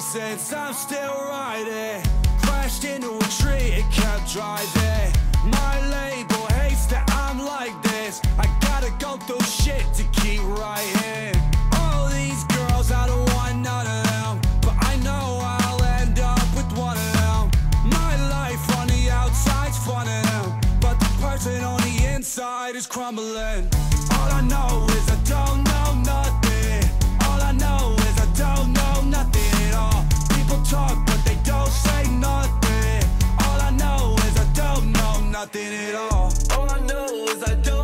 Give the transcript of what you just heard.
still riding. Crashed into a tree, it kept driving. My label hates that I'm like this. I gotta go through shit to keep writing. All these girls, I don't want none of them. But I know I'll end up with one of them. My life on the outside's fun of them. But the person on the inside is crumbling. All I know is I don't know nothing. nothing at all. All I know is I don't.